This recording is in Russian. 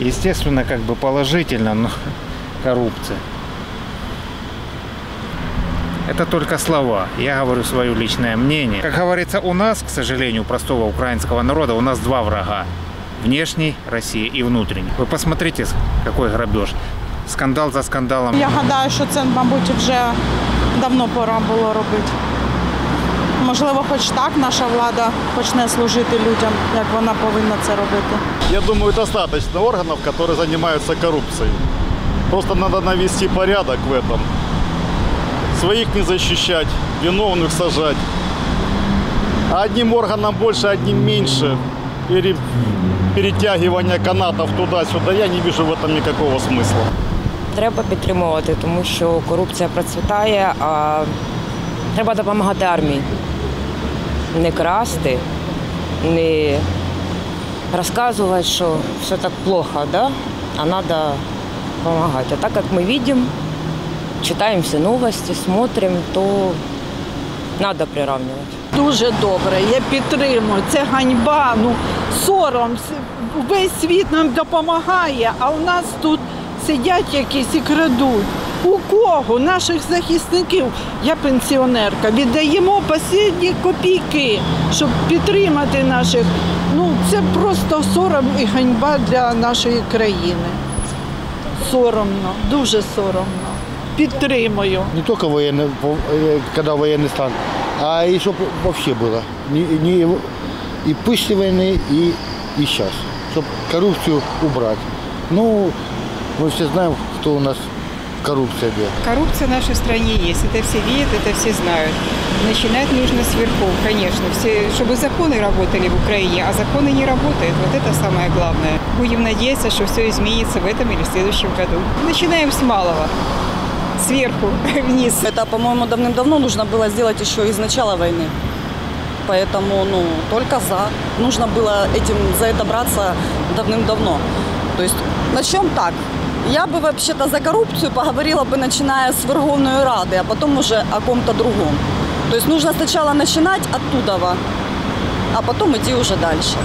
Естественно, как бы положительно, но коррупция. Это только слова. Я говорю свое личное мнение. Как говорится, у нас, к сожалению, простого украинского народа, у нас два врага. Внешний Россия и внутренний. Вы посмотрите, какой грабеж. Скандал за скандалом. Я гадаю, що це, мабуть, вже давно пора було робити. Можливо, хоч так наша влада почне служити людям, як вона повинна це робити. Я думаю, достаточно органов, которые занимаются коррупцией. Просто надо навести порядок в этом. Своих не защищать, виновных сажать. А одним органом больше, одним меньше. Пере- перетягивание канатов туда-сюда, я не вижу в этом никакого смысла. Треба підтримувати, тому що корупція процвітає, а треба допомагати армії. Не красти, не розказувати, що все так плохо, да? а треба допомагати. А так як ми бачимо, читаємо всі новості, смотримо, то треба приравнювати. Дуже добре, я підтримую. Це ганьба, ну сором. Весь світ нам допомагає, а у нас тут сидять якісь і крадуть. У кого? Наших захисників. Я пенсіонерка. Віддаємо останні копійки, щоб підтримати наших. Ну, це просто сором і ганьба для нашої країни. Соромно, дуже соромно. Підтримую. не только военный, э, когда военный стан, а и чтобы вообще было. Не, не и после войны, и, и сейчас. Чтобы коррупцию убрать. Ну, мы все знаем, кто у нас коррупция делает. Коррупция в нашей стране есть. Это все видят, это все знают. Начинать нужно сверху, конечно, все, чтобы законы работали в Украине, а законы не работают. Вот это самое главное. Будем надеяться, что все изменится в этом или в следующем году. Начинаем с малого, сверху вниз. Это, по-моему, давным-давно нужно было сделать еще из начала войны. Поэтому, ну, только за. Нужно было этим за это браться давным-давно. То есть начнем так. Я бы вообще-то за коррупцию поговорила бы, начиная с Верховной Рады, а потом уже о ком-то другом. То есть нужно сначала начинать оттуда, а потом идти уже дальше.